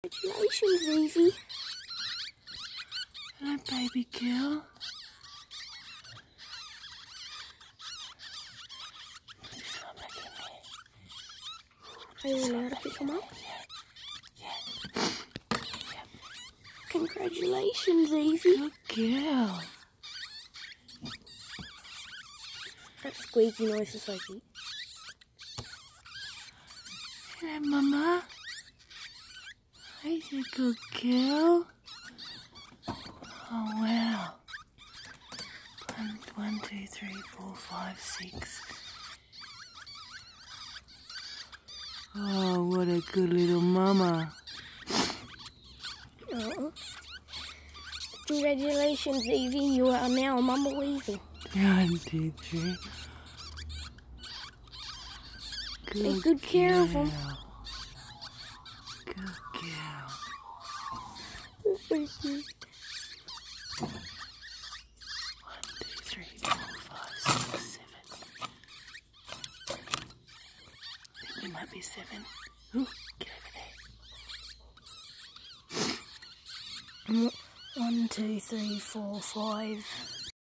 Congratulations, Evie. Hello, baby girl. This one back in there. Are you allowed to pick them up? Congratulations, Evie. Good girl. That squeaky noise is so cute. Hello, Mama. He's a good girl. Oh, wow. One, one, two, three, four, five, six. Oh, what a good little mama. Oh. Congratulations, Evie. You are now a mama weasel. One, two, three. Take good care of 'em. girl. Good girl. One, two, three, four, five, six, seven. I think there might be seven. Ooh, get over there. One, two, three, four, five.